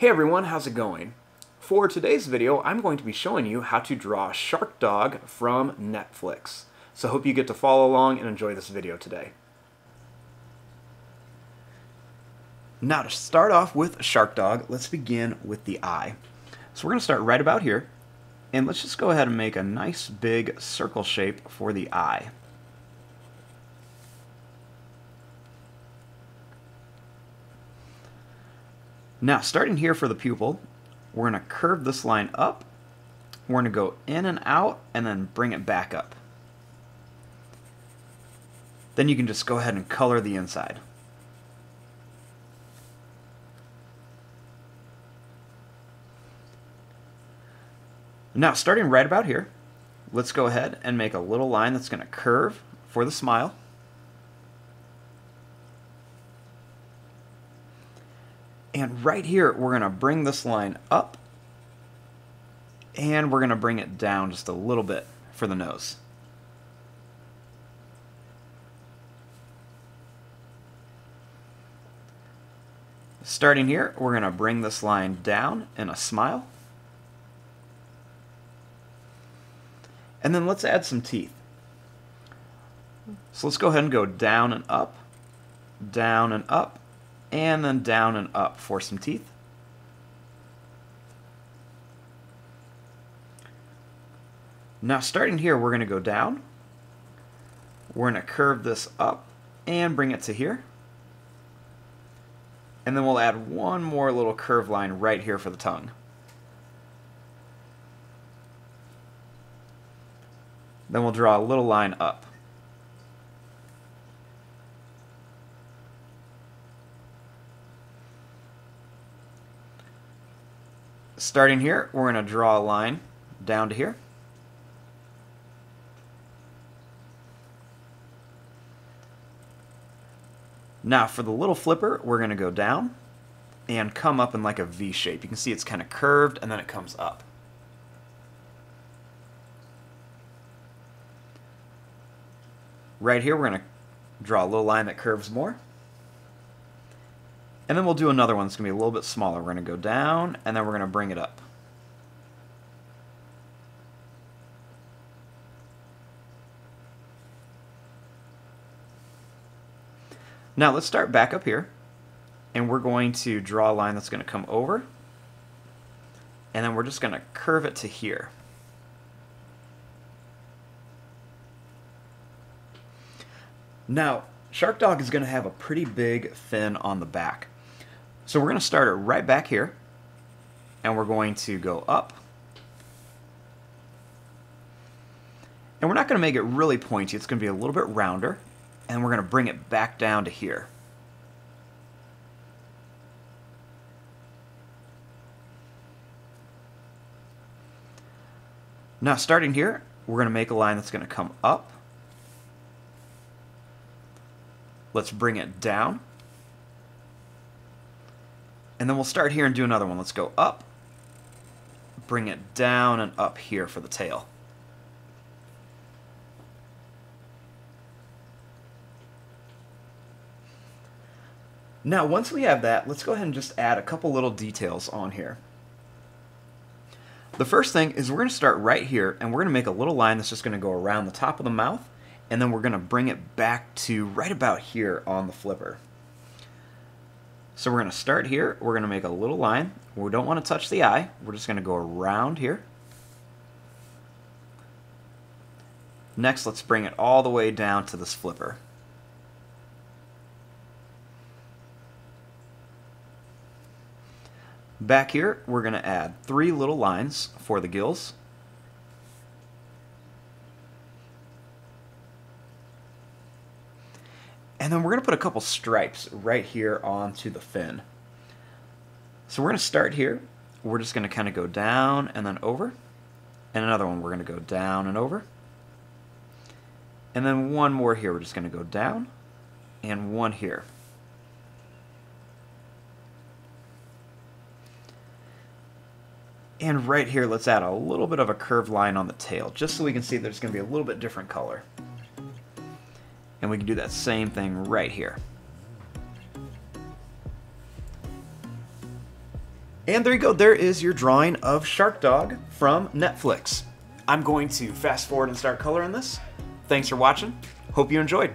Hey everyone, how's it going? For today's video, I'm going to be showing you how to draw Shark Dog from Netflix. So hope you get to follow along and enjoy this video today. Now to start off with Shark Dog, let's begin with the eye. So we're going to start right about here, and let's just go ahead and make a nice big circle shape for the eye. Now, starting here for the pupil, we're going to curve this line up. We're going to go in and out and then bring it back up. Then you can just go ahead and color the inside. Now, starting right about here, let's go ahead and make a little line that's going to curve for the smile. And right here, we're going to bring this line up and we're going to bring it down just a little bit for the nose. Starting here, we're going to bring this line down in a smile. And then let's add some teeth. So let's go ahead and go down and up, down and up, and then down and up for some teeth. Now starting here, we're going to go down. We're going to curve this up and bring it to here. And then we'll add one more little curve line right here for the tongue. Then we'll draw a little line up. Starting here, we're going to draw a line down to here. Now for the little flipper, we're going to go down and come up in like a V shape. You can see it's kind of curved and then it comes up. Right here, we're going to draw a little line that curves more. And then we'll do another one that's going to be a little bit smaller. We're going to go down, and then we're going to bring it up. Now let's start back up here, and we're going to draw a line that's going to come over, and then we're just going to curve it to here. Now, Shark Dog is going to have a pretty big fin on the back. So we're going to start it right back here, and we're going to go up. And we're not going to make it really pointy, it's going to be a little bit rounder, and we're going to bring it back down to here. Now starting here, we're going to make a line that's going to come up, Let's bring it down. And then we'll start here and do another one. Let's go up, bring it down and up here for the tail. Now, once we have that, let's go ahead and just add a couple little details on here. The first thing is we're going to start right here, and we're going to make a little line that's just going to go around the top of the mouth and then we're going to bring it back to right about here on the flipper. So we're going to start here. We're going to make a little line. We don't want to touch the eye. We're just going to go around here. Next, let's bring it all the way down to this flipper. Back here, we're going to add three little lines for the gills. And then we're going to put a couple stripes right here onto the fin. So we're going to start here. We're just going to kind of go down and then over. And another one, we're going to go down and over. And then one more here, we're just going to go down. And one here. And right here, let's add a little bit of a curved line on the tail, just so we can see there's going to be a little bit different color. And we can do that same thing right here. And there you go, there is your drawing of Shark Dog from Netflix. I'm going to fast forward and start coloring this. Thanks for watching. Hope you enjoyed.